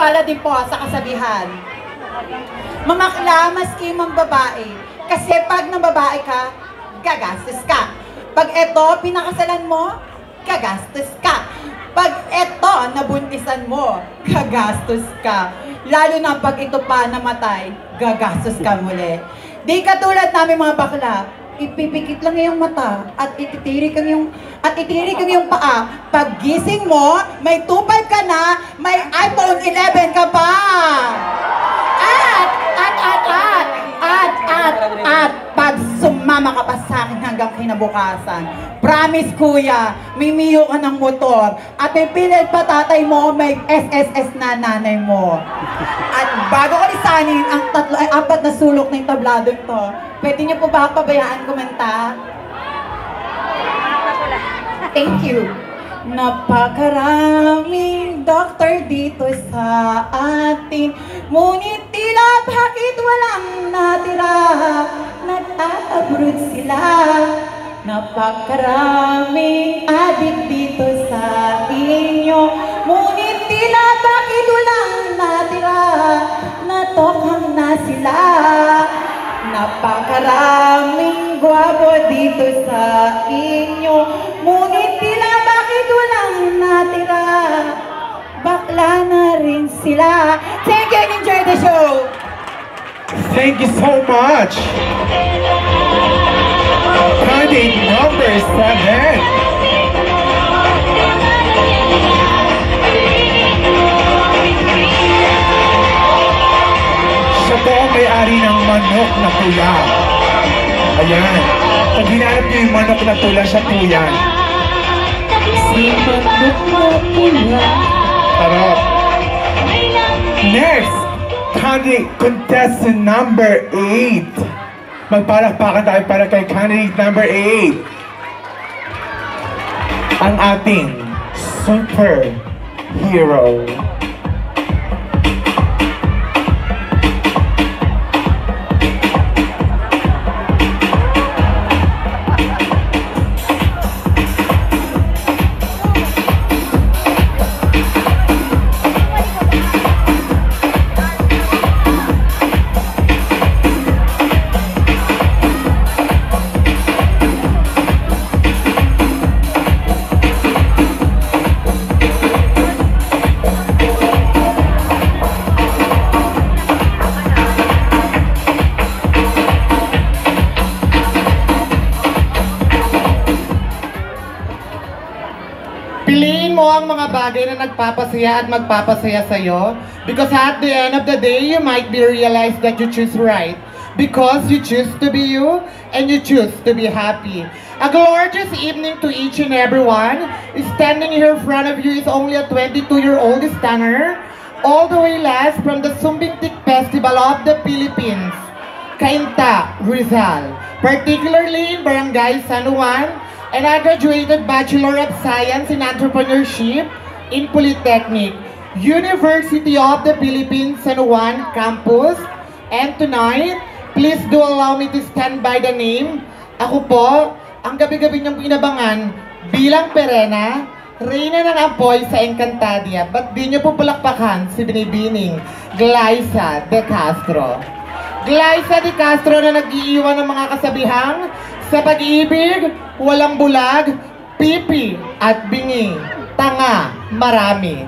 Pala din po sa kasabihan. Mamakla maski mang babae. Kasi pag nang babae ka, gagastos ka. Pag eto, pinakasalan mo, gagastos ka. Pag eto, nabuntisan mo, gagastos ka. Lalo na pag ito pa namatay, gagastos ka muli. Di katulad namin mga bakla, ipipikit lang yung mata at ititirik ang yung at itirik ang yung paa. Pag gising mo, may 2.5 ka na, may iPhone 11 ka pa. At, at, at, at, at, at, at, pag sumama ka sa akin hanggang kinabukasan, promise kuya, mimiyo ka ng motor, at may pilit pa tatay mo, may SSS na nanay mo. At bago ko lisanin ang tatlo ay apat na sulok ng tablado ito, pwede niyo po ba pabayaan kumanta? Thank you. Napakaraming doktor dito sa atin Ngunit tila bakit walang Nag-abroad sila. Napakaraming adik dito sa inyo. Ngunit tila bakit walang natira? Natokhang na sila. Napakaraming gwapo dito sa inyo. Ngunit tila bakit walang natira? Bakla na rin sila. Thank you and enjoy the show! Thank you so much. Candidate number seven. Siya po ang may-ari ng manok na tula. Ayan. Pag hinanap niyo yung manok na tula, siya po yan. Si manok na pula Tarap. Next, candidate contestant number 8. Magpalakpakan tayo para kay candidate number 8. Ang ating super hero. Ang mga bagay na nagpapasaya at magpapasaya sa'yo because at the end of the day, you might be realized that you choose right because you choose to be you and you choose to be happy. A gorgeous evening to each and everyone. Standing here in front of you is only a 22-year-old stunner, all the way last from the Sumbingtik Festival of the Philippines. Cainta, Rizal, particularly in Barangay San Juan, and I graduated Bachelor of Science in Entrepreneurship in Polytechnic, University of the Philippines San Juan Campus. And tonight, please do allow me to stand by the name. Ako po, ang gabi-gabi niyong inabangan bilang Perena, Reyna ng Apoy sa Encantadia. Ba't di niyo po palakpakan si Binibining Glyza de Castro? Glyza de Castro na nag-iiwan ng mga kasabihang sa pag-ibig, walang bulag, pipi at bingi, tanga, marami.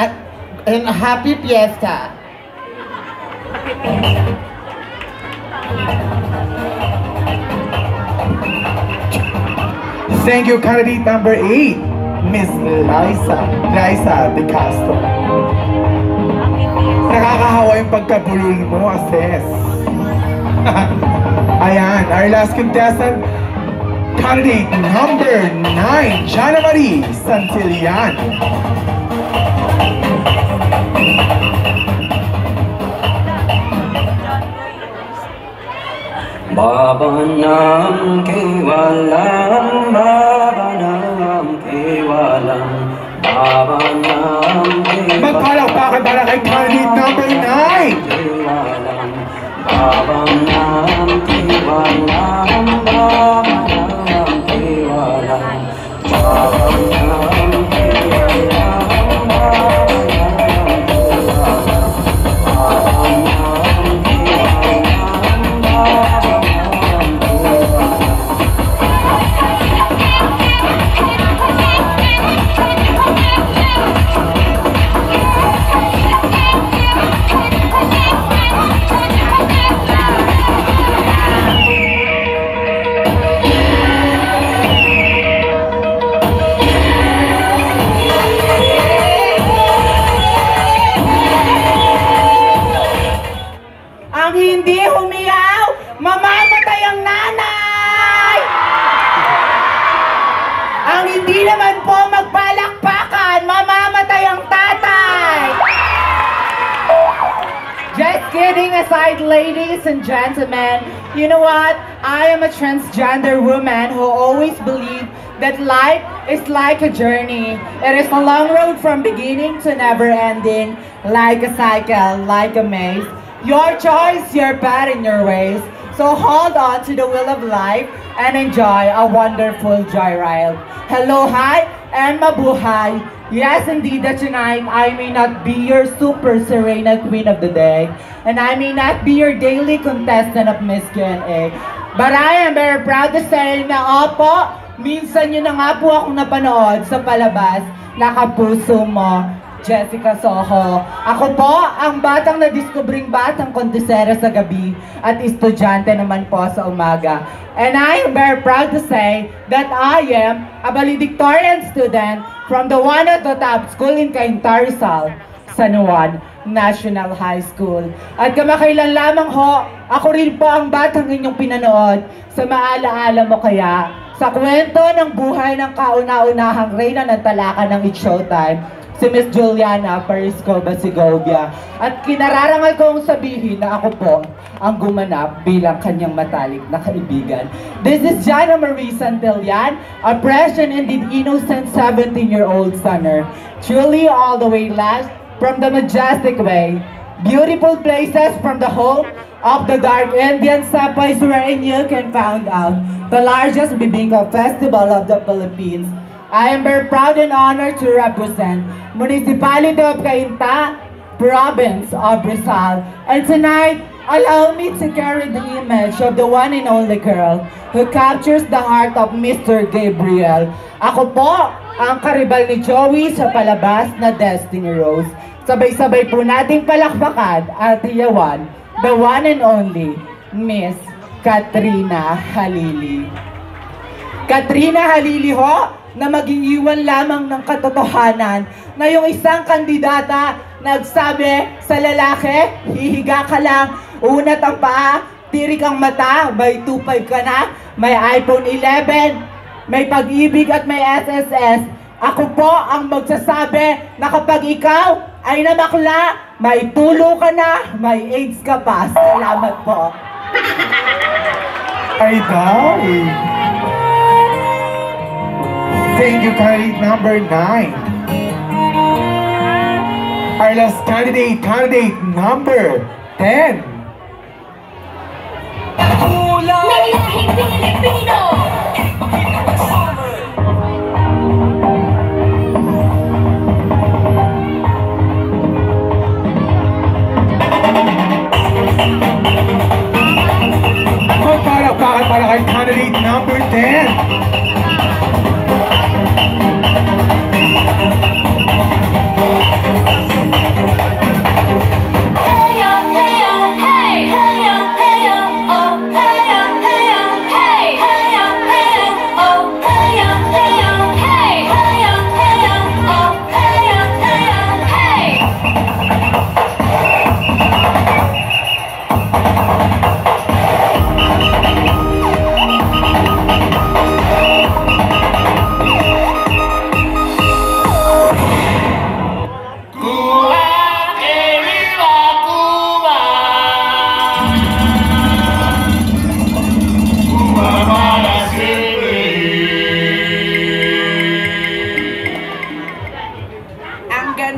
At, and happy fiesta. Thank you, candidate number 8, Miss Liza, Liza De Castro. Nakakahawa yung pagkabulol mo, Ases. Ayan, our last contestant, candidate number 9, Jana Marie Santillan. Baba nam kewalam, Baba nam kewalam, Baba nam kewalam. Magpalakpakan para kay candidate number 9. Baba my. Pag hindi humiyaw, mamamatay ang nanay! Ang hindi naman po magpalakpakan, mamamatay ang tatay! Just kidding aside, ladies and gentlemen, you know what? I am a transgender woman who always believed that life is like a journey. It is a long road from beginning to never ending, like a cycle, like a maze. Your choice, your path, and your ways. So hold on to the wheel of life and enjoy a wonderful joyride. Hello, hi, and mabuhay. Yes, indeed, that tonight I may not be your super Serena Queen of the Day, and I may not be your daily contestant of Miss Q&A. But I am very proud to say na opo, minsan yun na nga po akong napanood sa palabas na kapuso mo, Jessica Soho. Ako po, ang batang na-discovering batang kondisera sa gabi at estudyante naman po sa umaga. And I am very proud to say that I am a valedictorian student from the one at the top school in Cainta Rizal, San Juan National High School. At kamakailan lamang ho, ako rin po ang batang inyong pinanood sa maalaala mo kaya sa kwento ng buhay ng kauna-unahang reyna ng talaka ng It's Showtime, si Miss Juliana Pariscova Segovia. At kinararangal kong sabihin na ako po ang gumanap bilang kanyang matalik na kaibigan. This is Jana Marie Santillan, a fresh and indeed innocent 17-year-old sonner. Truly all the way last from the majestic way. Beautiful places from the home of the dark Indian sapphires wherein you can find out the largest Bibingka festival of the Philippines. I am very proud and honored to represent Municipality of Cainta, Province of Rizal. And tonight, allow me to carry the image of the one and only girl who captures the heart of Mr. Gabriel. Ako po, ang karibal ni Joey sa palabas na Destiny Rose. Sabay-sabay po nating palakpakan at iyawan, the one and only, Miss Katrina Halili. Katrina Halili ho, na mag-iiwan lamang ng katotohanan na yung isang kandidata nagsabi sa lalaki, hihiga ka lang, unat ang paa, tirik ang mata, may 2.5 ka na, may iPhone 11, may pag-ibig at may SSS. Ako po ang magsasabi na kapag ikaw ay namakla, may tulo ka na, may AIDS ka pa. Salamat po. Ay daw. Thank you, candidate number 9. Our last candidate, candidate number 10. Lahing Pilipino!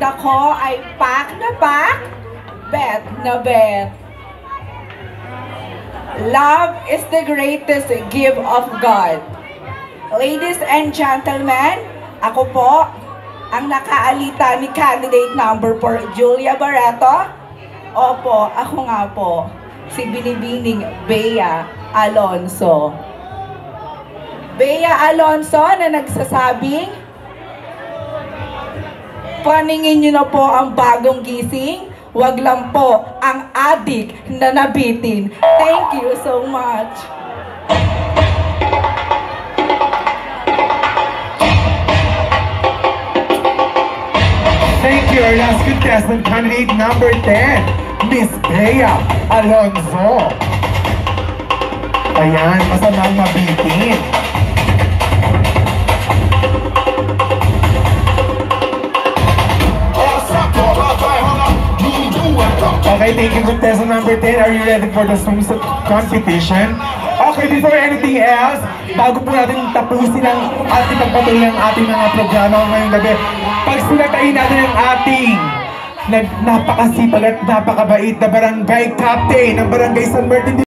Ang ganda ko ay pak na pak, bet na bet. Love is the greatest gift of God. Ladies and gentlemen, ako po ang nakaalita ni candidate number 4, Julia Barreto. Opo, ako nga po, si Binibining Bea Alonso. Bea Alonso na nagsasabing, Paningin niyo na po ang bagong gising. Wag lang po ang adik na nabitin. Thank you so much. Thank you, our last contestant, candidate number 10, Miss Bea Alonzo. Ayan, masamang mabitin. Okay, thank you contestant number 10. Are you ready for the swimsuit competition? Okay, before anything else, bago po natin tapusin ang ating pagpatuloy ang ating mga programa ngayong gabi, pagsilatayin natin ang ating nag napakasipag at napakabait na barangay captain ng barangay San Martin